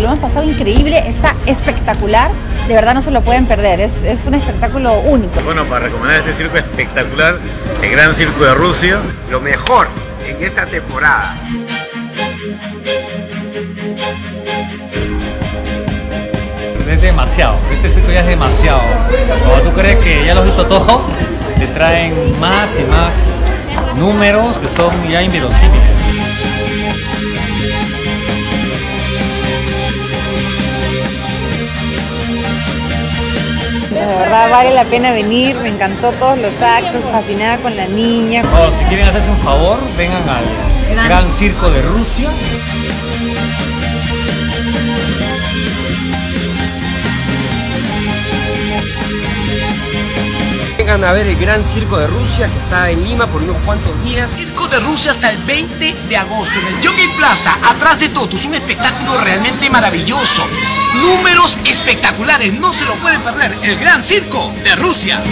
lo hemos pasado increíble, está espectacular, de verdad no se lo pueden perder, es, es un espectáculo único. Bueno, para recomendar este circo espectacular, el Gran Circo de Rusia. Lo mejor en esta temporada. Es demasiado, este circo ya es demasiado. Cuando tú crees que ya lo has visto todo, te traen más y más números que son ya inverosímiles. De verdad vale la pena venir, me encantó todos los actos, fascinada con la niña. O si quieren hacerse un favor, vengan al Gran Circo de Rusia. Vengan a ver el Gran Circo de Rusia que está en Lima por unos cuantos días. Circo de Rusia hasta el 20 de agosto en el Jockey Plaza, atrás de Totus, un espectáculo realmente maravilloso. Números espectaculares, no se lo pueden perder. El Gran Circo de Rusia.